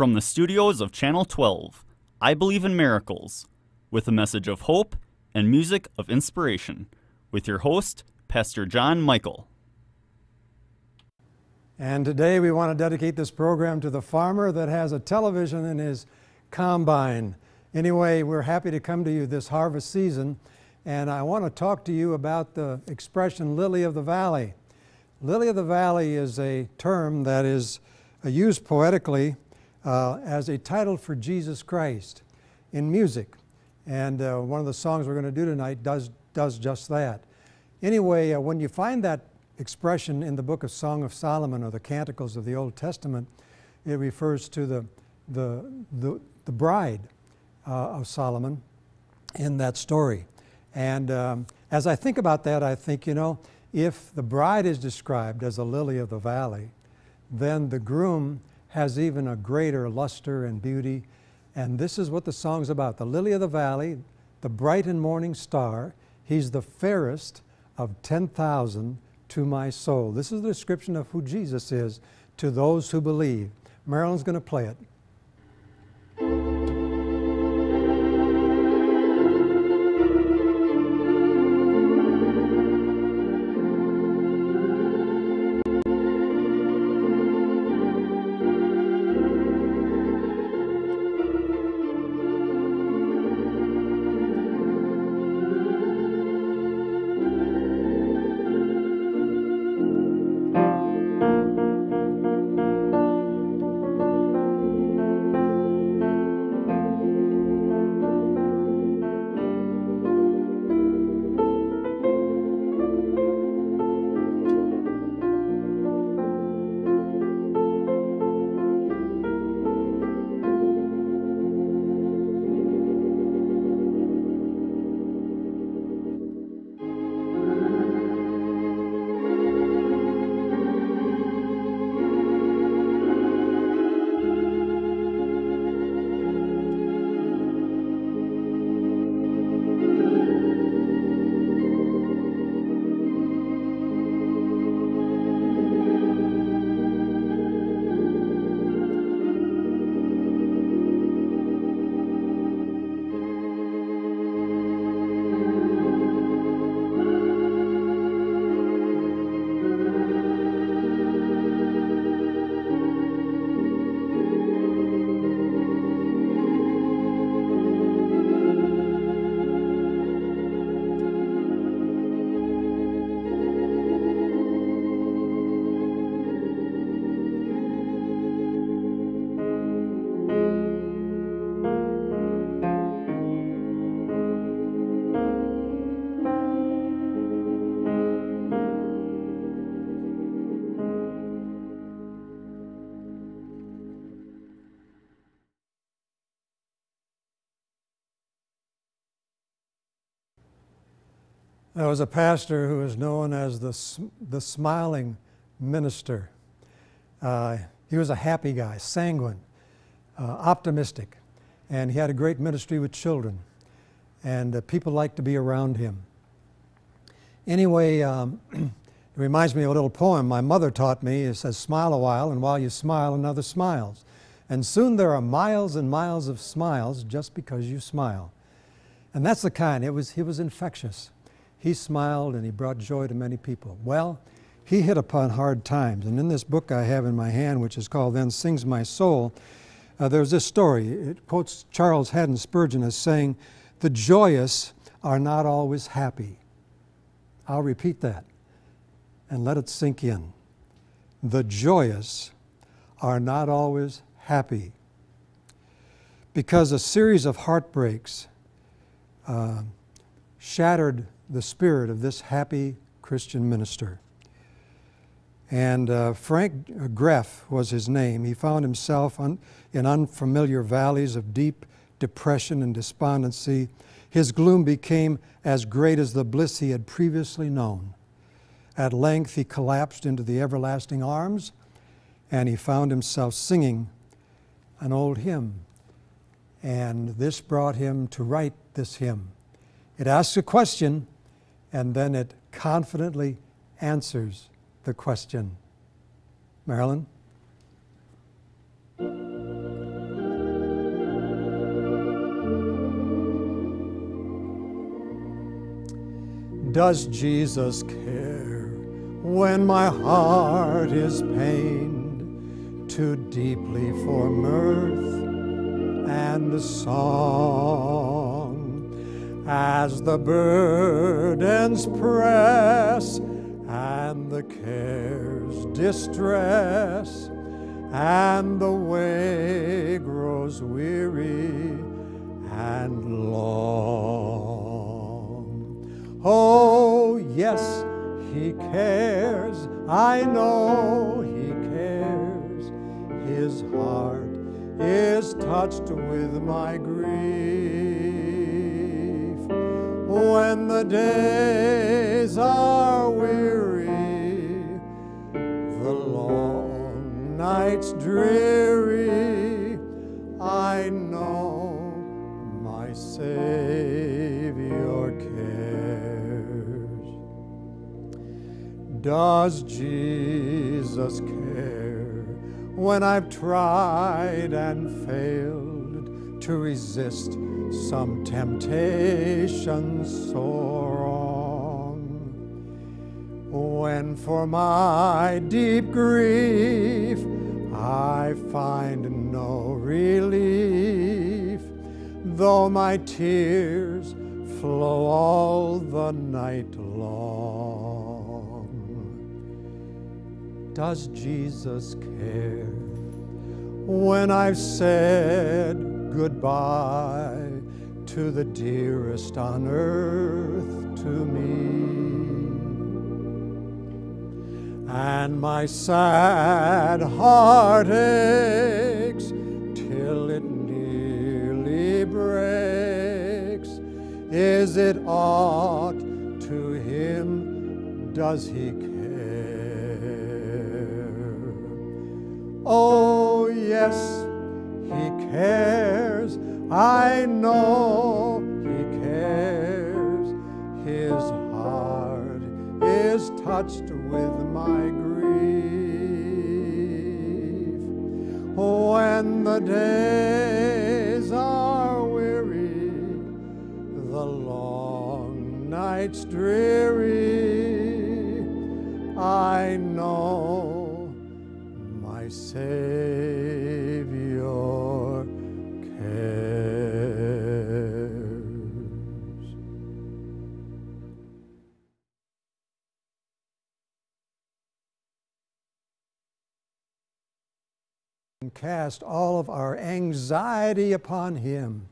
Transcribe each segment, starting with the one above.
From the studios of Channel 12, I Believe in Miracles, with a message of hope and music of inspiration, with your host, Pastor John Michael. And today we want to dedicate this program to the farmer that has a television in his combine. Anyway, we're happy to come to you this harvest season, and I want to talk to you about the expression lily of the valley. Lily of the valley is a term that is used poetically uh, as a title for Jesus Christ in music. And uh, one of the songs we're going to do tonight does, does just that. Anyway, uh, when you find that expression in the book of Song of Solomon or the Canticles of the Old Testament, it refers to the, the, the, the bride uh, of Solomon in that story. And um, as I think about that, I think, you know, if the bride is described as a lily of the valley, then the groom has even a greater luster and beauty. And this is what the song's about the lily of the valley, the bright and morning star. He's the fairest of 10,000 to my soul. This is the description of who Jesus is to those who believe. Marilyn's going to play it. Was a pastor who was known as the, the smiling minister. Uh, he was a happy guy, sanguine, uh, optimistic, and he had a great ministry with children, and uh, people liked to be around him. Anyway, um, it reminds me of a little poem my mother taught me. It says, Smile a while, and while you smile, another smiles. And soon there are miles and miles of smiles just because you smile. And that's the kind, it was, he was infectious. He smiled and he brought joy to many people. Well, he hit upon hard times. And in this book I have in my hand, which is called Then Sings My Soul, uh, there's this story. It quotes Charles Haddon Spurgeon as saying, The joyous are not always happy. I'll repeat that and let it sink in. The joyous are not always happy because a series of heartbreaks uh, shattered the spirit of this happy Christian minister. And uh, Frank Graeff was his name. He found himself un in unfamiliar valleys of deep depression and despondency. His gloom became as great as the bliss he had previously known. At length, he collapsed into the everlasting arms, and he found himself singing an old hymn. And this brought him to write this hymn. It asks a question and then it confidently answers the question. Marilyn? Does Jesus care when my heart is pained too deeply for mirth and song? As the burdens press and the cares distress and the way grows weary and long. Oh, yes, He cares, I know He cares. His heart is touched with my grief. When the days are weary, the long nights dreary, I know my Savior cares. Does Jesus care when I've tried and failed to resist temptation so wrong? When for my deep grief I find no relief, though my tears flow all the night long. Does Jesus care when I've said goodbye to the dearest on earth to me? And my sad heart aches till it nearly breaks. Is it aught to him? Does he care? Oh, yes, he cares. I know he cares. His heart is touched with my grief. When the days are weary, the long nights dreary, I know my Savior cast all of our anxiety upon Him,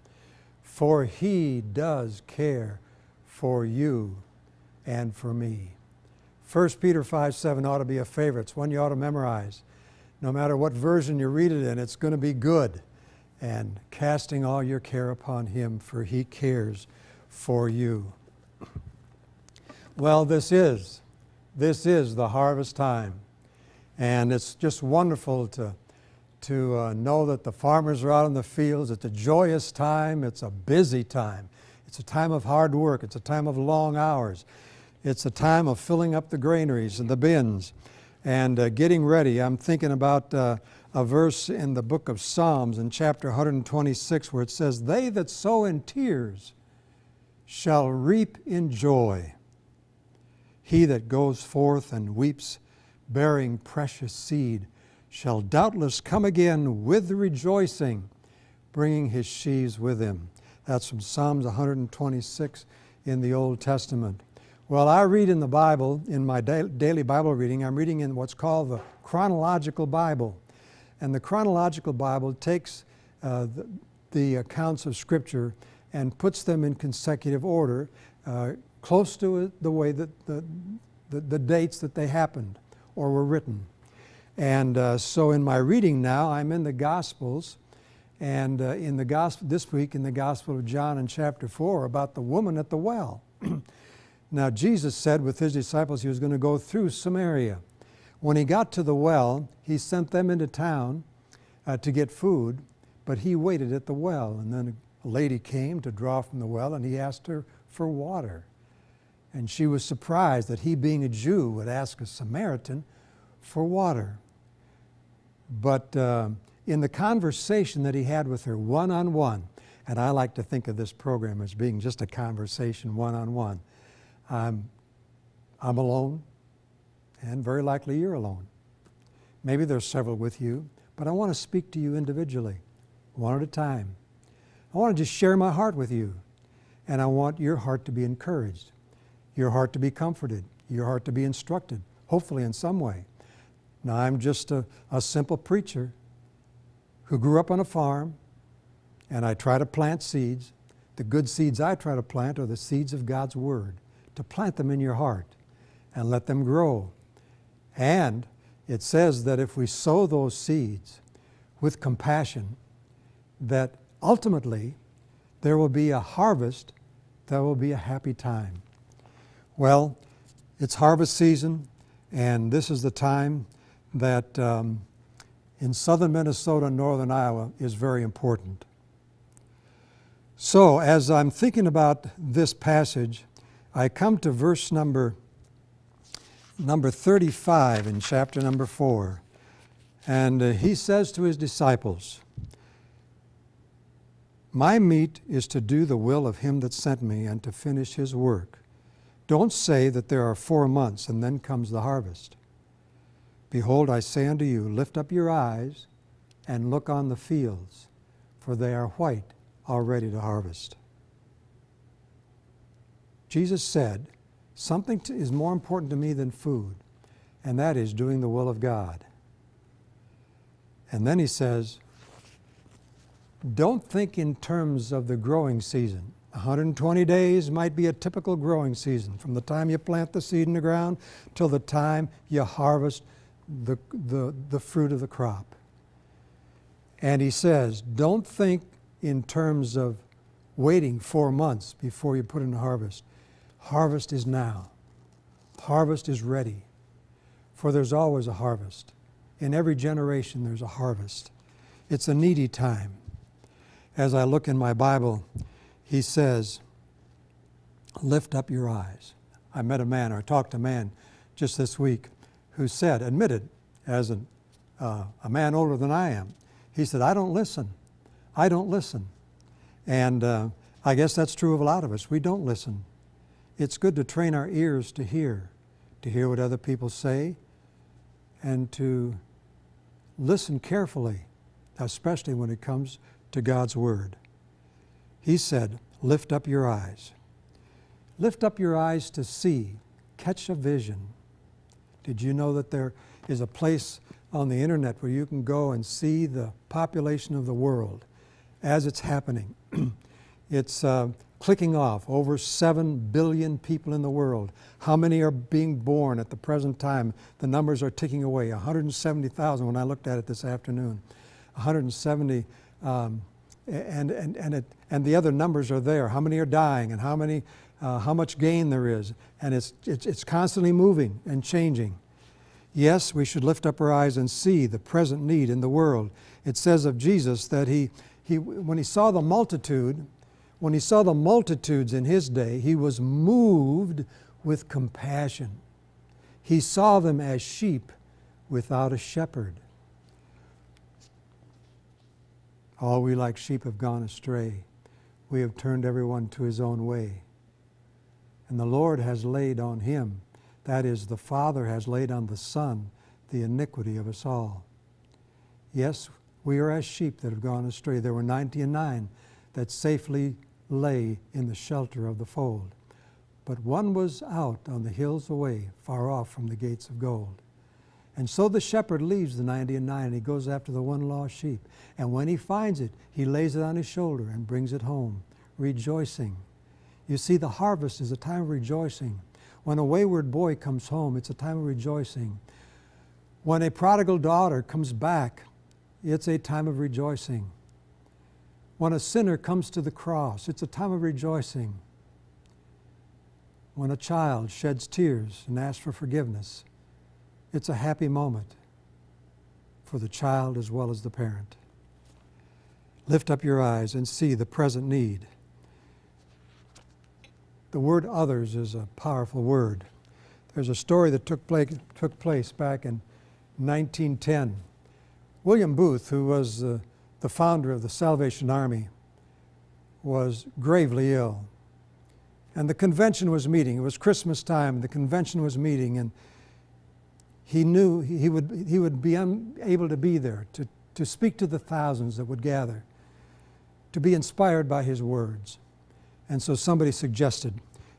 for He does care for you and for me. 1 Peter 5 7 ought to be a favorite. It's one you ought to memorize. No matter what version you read it in, it's going to be good. And casting all your care upon Him, for He cares for you. Well, this is, this is the harvest time. And it's just wonderful to, to uh, know that the farmers are out in the fields. It's a joyous time, it's a busy time. It's a time of hard work, it's a time of long hours. It's a time of filling up the granaries and the bins and uh, getting ready. I'm thinking about uh, a verse in the book of Psalms in chapter 126 where it says, They that sow in tears shall reap in joy. He that goes forth and weeps, bearing precious seed, shall doubtless come again with rejoicing, bringing his sheaves with him. That's from Psalms 126 in the Old Testament. Well, I read in the Bible, in my daily Bible reading, I'm reading in what's called the chronological Bible. And the chronological Bible takes uh, the, the, accounts of Scripture and puts them in consecutive order, uh, close to the way that the, the, the, dates that they happened or were written. And uh, so in my reading now, I'm in the Gospels. And uh, in the gospel this week in the Gospel of John in chapter 4 about the woman at the well. Now, Jesus said with his disciples he was going to go through Samaria. When he got to the well, he sent them into town uh, to get food, but he waited at the well. And then a lady came to draw from the well, and he asked her for water. And she was surprised that he, being a Jew, would ask a Samaritan for water. But uh, in the conversation that he had with her one on one, and I like to think of this program as being just a conversation one on one, I'm I'm alone, and very likely you're alone. Maybe there's several with you, but I want to speak to you individually, one at a time. I want to just share my heart with you, and I want your heart to be encouraged, your heart to be comforted, your heart to be instructed, hopefully in some way. Now, I'm just a, a simple preacher who grew up on a farm, and I try to plant seeds. The good seeds I try to plant are the seeds of God's Word, to plant them in your heart and let them grow. And it says that if we sow those seeds with compassion, that ultimately there will be a harvest that will be a happy time. Well, it's harvest season, and this is the time that um, in southern Minnesota and northern Iowa is very important. So, as I'm thinking about this passage, I come to verse number number 35 in chapter number 4. And uh, he says to his disciples, My meat is to do the will of him that sent me and to finish his work. Don't say that there are four months and then comes the harvest. Behold, I say unto you, lift up your eyes and look on the fields, for they are white already to harvest. Jesus said, Something to, is more important to me than food, and that is doing the will of God. And then he says, Don't think in terms of the growing season. 120 days might be a typical growing season from the time you plant the seed in the ground till the time you harvest the, the, the fruit of the crop. And he says, don't think in terms of waiting four months before you put in a harvest. Harvest is now. Harvest is ready. For there's always a harvest. In every generation, there's a harvest. It's a needy time. As I look in my Bible, he says, Lift up your eyes. I met a man, or talked to a man just this week, who said, admitted, as an, uh, a man older than I am, he said, I don't listen. I don't listen. And uh, I guess that's true of a lot of us. We don't listen. It's good to train our ears to hear, to hear what other people say, and to listen carefully, especially when it comes to God's Word. He said, Lift up your eyes. Lift up your eyes to see, catch a vision. Did you know that there is a place on the internet where you can go and see the population of the world as it's happening? it's uh, clicking off over 7 billion people in the world. How many are being born at the present time? The numbers are ticking away 170,000 when I looked at it this afternoon. 170, um, and, and, and, it, and the other numbers are there. How many are dying and how, many, uh, how much gain there is. And it's, it's, it's constantly moving and changing. Yes, we should lift up our eyes and see the present need in the world. It says of Jesus that he, he, when he saw the multitude, when he saw the multitudes in his day, he was moved with compassion. He saw them as sheep without a shepherd. All we like sheep have gone astray. We have turned everyone to his own way. And the Lord has laid on him, that is, the Father has laid on the Son, the iniquity of us all. Yes, we are as sheep that have gone astray. There were ninety and nine that safely lay in the shelter of the fold. But one was out on the hills away, far off from the gates of gold. And so the shepherd leaves the ninety and nine and he goes after the one lost sheep. And when he finds it, he lays it on his shoulder and brings it home, rejoicing. You see, the harvest is a time of rejoicing. When a wayward boy comes home, it's a time of rejoicing. When a prodigal daughter comes back, it's a time of rejoicing. When a sinner comes to the cross, it's a time of rejoicing. When a child sheds tears and asks for forgiveness, it's a happy moment for the child as well as the parent. Lift up your eyes and see the present need. The word others is a powerful word. There's a story that took place, took place back in 1910. William Booth, who was the the founder of the Salvation Army, was gravely ill. And the convention was meeting. It was Christmas time. The convention was meeting, and he knew he would, he would be unable to be there to, to speak to the thousands that would gather, to be inspired by his words. And so somebody suggested,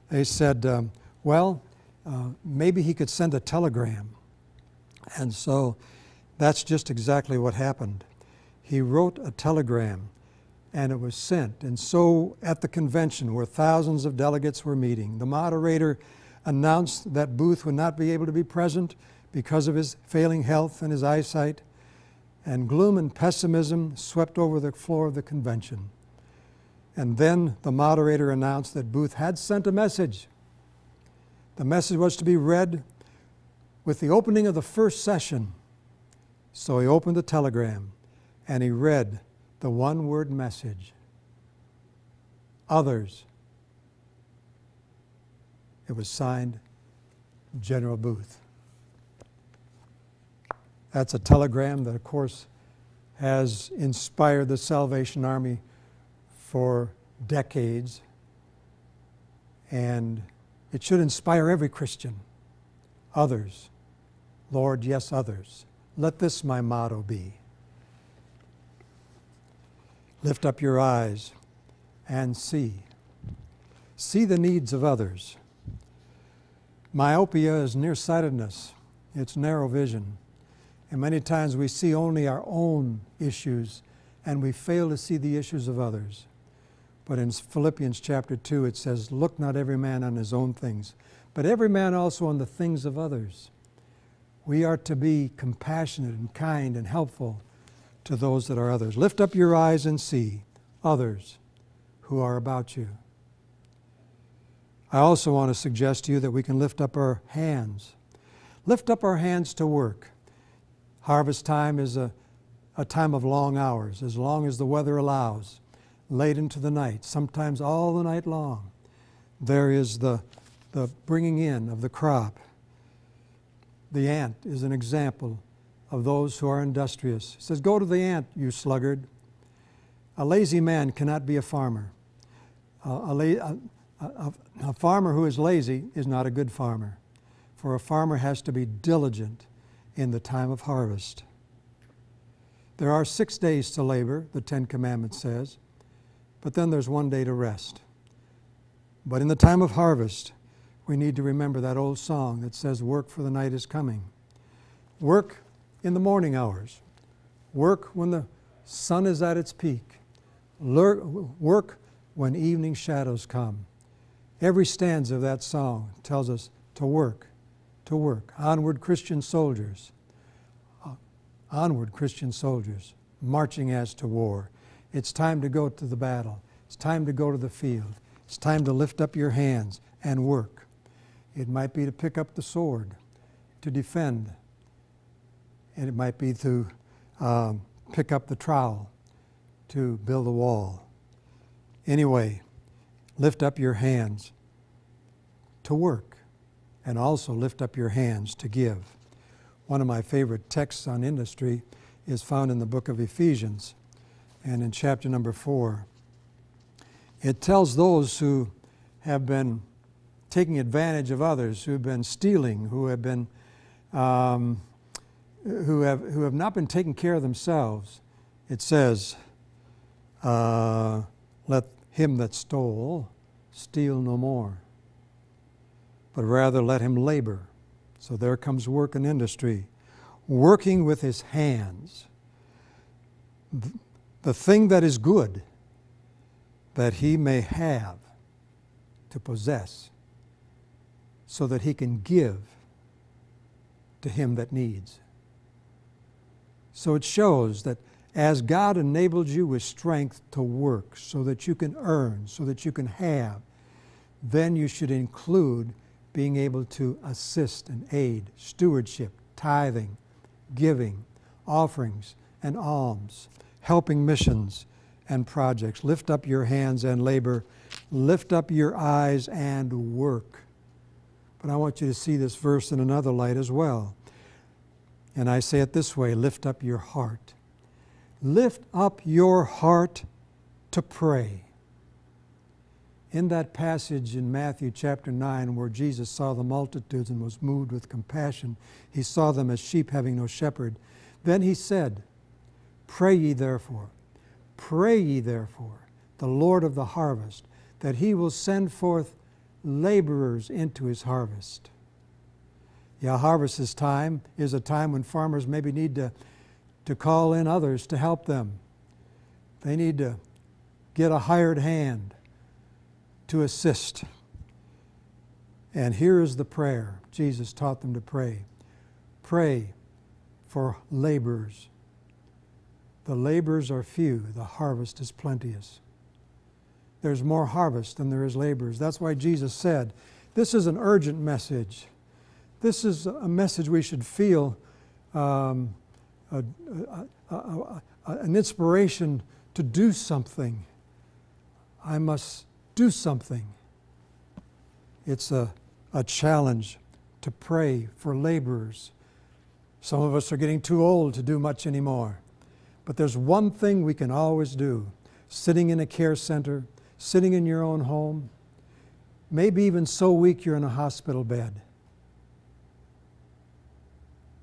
they said, um, well, uh, maybe he could send a telegram. And so that's just exactly what happened. He wrote a telegram and it was sent. And so at the convention, where thousands of delegates were meeting, the moderator announced that Booth would not be able to be present because of his failing health and his eyesight. And gloom and pessimism swept over the floor of the convention. And then the moderator announced that Booth had sent a message. The message was to be read with the opening of the first session. So he opened the telegram and he read the one word message others. It was signed General Booth. That's a telegram that, of course, has inspired the Salvation Army for decades. And it should inspire every Christian. Others. Lord, yes, others. Let this my motto be. Lift up your eyes and see. See the needs of others. Myopia is nearsightedness, it's narrow vision. And many times we see only our own issues and we fail to see the issues of others. But in Philippians chapter 2, it says, Look not every man on his own things, but every man also on the things of others. We are to be compassionate and kind and helpful to those that are others. Lift up your eyes and see others who are about you. I also want to suggest to you that we can lift up our hands. Lift up our hands to work. Harvest time is a, a time of long hours, as long as the weather allows, late into the night, sometimes all the night long. There is the, the bringing in of the crop. The ant is an example of those who are industrious. He says, Go to the ant, you sluggard. A lazy man cannot be a farmer. Uh, a, a, a farmer who is lazy is not a good farmer, for a farmer has to be diligent in the time of harvest. There are six days to labor, the Ten Commandments says, but then there's one day to rest. But in the time of harvest, we need to remember that old song that says, Work for the night is coming. Work in the morning hours. Work when the sun is at its peak. Work when evening shadows come. Every stanza of that song tells us to work, to work. Onward, Christian soldiers. Uh, onward, Christian soldiers, marching as to war. It's time to go to the battle. It's time to go to the field. It's time to lift up your hands and work. It might be to pick up the sword, to defend, and it might be to um, pick up the trowel to build a wall. Anyway, lift up your hands to work and also lift up your hands to give. One of my favorite texts on industry is found in the book of Ephesians and in chapter number four. It tells those who have been taking advantage of others, who have been stealing, who have been um, who have, who have not been taking care of themselves, it says, uh, let him that stole steal no more, but rather let him labor. So there comes work and industry, working with his hands. The thing that is good, that he may have to possess, so that he can give to him that needs. So it shows that as God enabled you with strength to work so that you can earn, so that you can have, then you should include being able to assist and aid, stewardship, tithing, giving, offerings, and alms, helping missions and projects. Lift up your hands and labor. Lift up your eyes and work. But I want you to see this verse in another light as well. And I say it this way lift up your heart. Lift up your heart to pray. In that passage in Matthew chapter 9, where Jesus saw the multitudes and was moved with compassion, he saw them as sheep having no shepherd. Then he said, Pray ye therefore, pray ye therefore, the Lord of the harvest, that he will send forth laborers into his harvest. Yeah, harvest is time is a time when farmers maybe need to, to call in others to help them. They need to get a hired hand to assist. And here is the prayer Jesus taught them to pray pray for laborers. The laborers are few, the harvest is plenteous. There's more harvest than there is laborers. That's why Jesus said, This is an urgent message. This is a message we should feel um, a, a, a, an inspiration to do something. I must do something. It's a, a challenge to pray for laborers. Some of us are getting too old to do much anymore. But there's one thing we can always do sitting in a care center, sitting in your own home, maybe even so weak you're in a hospital bed.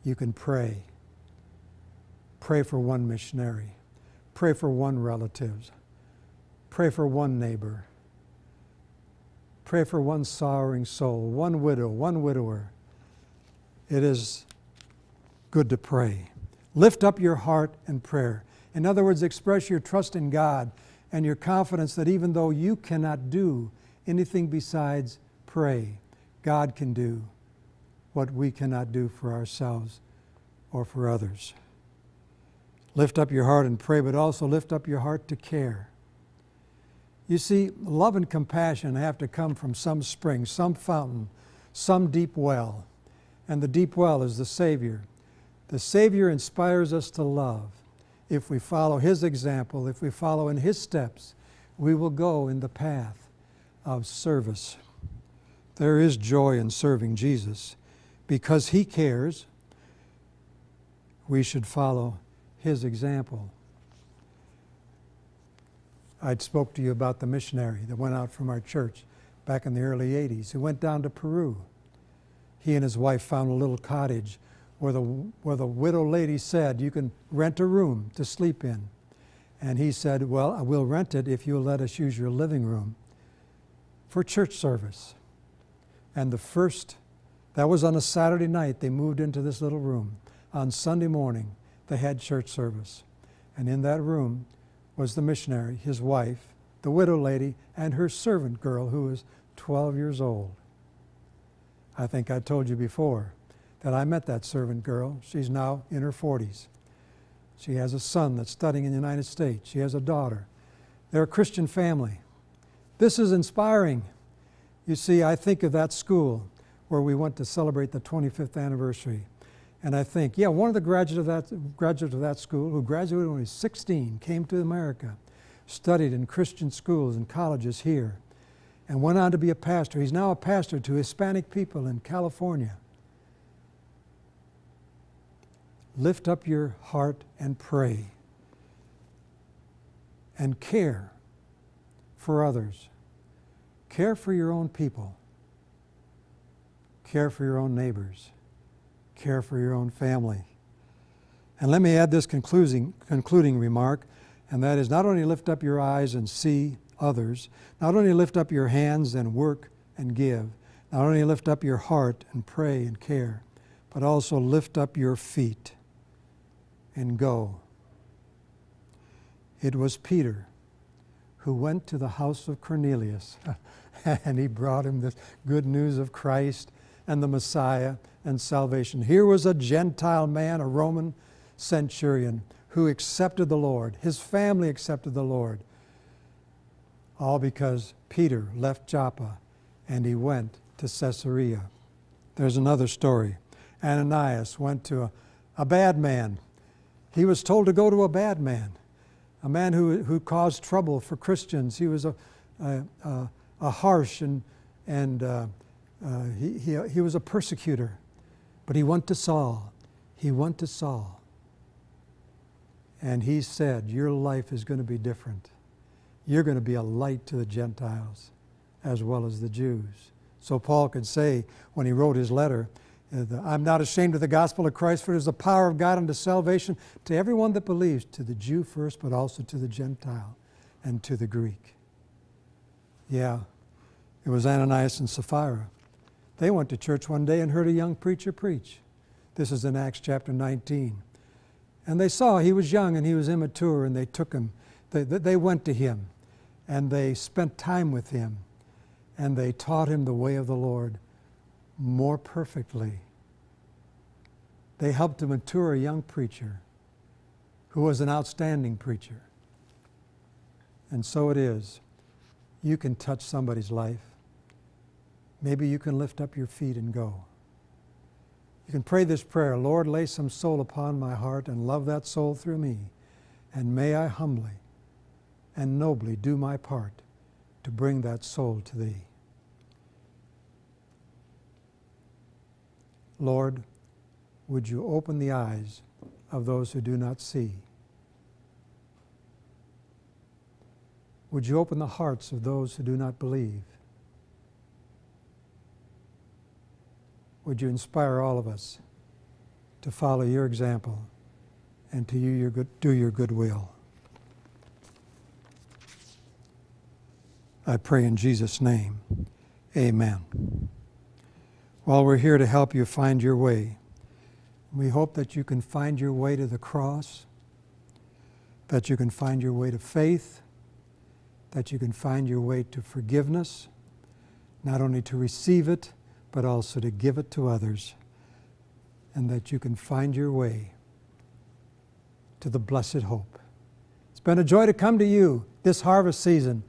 You can pray. Pray for one missionary. Pray for one relative. Pray for one neighbor. Pray for one sorrowing soul, one widow, one widower. It is good to pray. Lift up your heart in prayer. In other words, express your trust in God and your confidence that even though you cannot do anything besides pray, God can do what we cannot do for ourselves or for others. Lift up your heart and pray, but also lift up your heart to care. You see, love and compassion have to come from some spring, some fountain, some deep well. And the deep well is the Savior. The Savior inspires us to love. If we follow His example, if we follow in His steps, we will go in the path of service. There is joy in serving Jesus. Because He cares, we should follow His example. I'd spoke to you about the missionary that went out from our church back in the early 80s who went down to Peru. He and his wife found a little cottage where the, where the widow lady said, You can rent a room to sleep in. And he said, Well, I will rent it if you'll let us use your living room for church service. And the first, that was on a Saturday night, they moved into this little room. On Sunday morning, they had church service. And in that room, was the missionary, his wife, the widow lady, and her servant girl who was 12 years old. I think I told you before that I met that servant girl. She's now in her 40s. She has a son that's studying in the United States. She has a daughter. They're a Christian family. This is inspiring. You see, I think of that school where we went to celebrate the 25th anniversary. And I think, yeah, one of the graduates of that, graduates of that school who graduated when he was 16 came to America, studied in Christian schools and colleges here, and went on to be a pastor. He's now a pastor to Hispanic people in California. Lift up your heart and pray and care for others. Care for your own people. Care for your own neighbors care for your own family. And let me add this concluding, concluding remark, and that is not only lift up your eyes and see others, not only lift up your hands and work and give, not only lift up your heart and pray and care, but also lift up your feet and go. It was Peter who went to the house of Cornelius and he brought him the good news of Christ and the Messiah and salvation. Here was a Gentile man, a Roman centurion, who accepted the Lord. His family accepted the Lord. All because Peter left Joppa and he went to Caesarea. There's another story. Ananias went to a, a bad man. He was told to go to a bad man, a man who, who caused trouble for Christians. He was a, a, a, a harsh and, and uh, uh, he, he, he was a persecutor. But he went to Saul. He went to Saul. And he said, Your life is going to be different. You're going to be a light to the Gentiles. as well as the Jews. So Paul could say when he wrote his letter, Uh, I'm not ashamed of the gospel of Christ, for it is the power of God unto salvation to everyone that believes, to the Jew first, but also to the Gentile and to the Greek. Yeah, it was Ananias and Sapphira. They went to church one day and heard a young preacher preach. This is in Acts chapter 19. And they saw he was young and he was immature, and they took him. They, they went to him and they spent time with him and they taught him the way of the Lord more perfectly. They helped to mature a young preacher who was an outstanding preacher. And so it is. You can touch somebody's life. Maybe you can lift up your feet and go. You can pray this prayer Lord, lay some soul upon my heart and love that soul through me. And may I humbly and nobly do my part to bring that soul to thee. Lord, would you open the eyes of those who do not see? Would you open the hearts of those who do not believe? Would you inspire all of us to follow your example and to your good, do your good will? I pray in Jesus' name. Amen. Well, we're here to help you find your way. We hope that you can find your way to the cross, that you can find your way to faith, that you can find your way to forgiveness, not only to receive it, but also to give it to others, and that you can find your way to the blessed hope. It's been a joy to come to you this harvest season,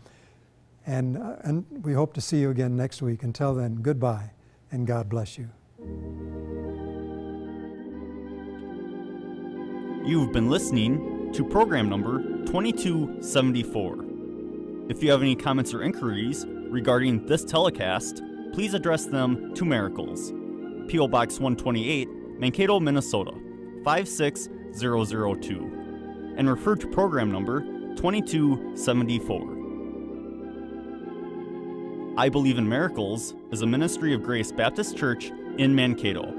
and, uh, and we hope to see you again next week. Until then, goodbye and God bless you. You've been listening to program number 2274. If you have any comments or inquiries regarding this telecast, please address them to Miracles, P.O. Box 128, Mankato, Minnesota 56002, and refer to program number 2274. I Believe in Miracles is a ministry of Grace Baptist Church in Mankato.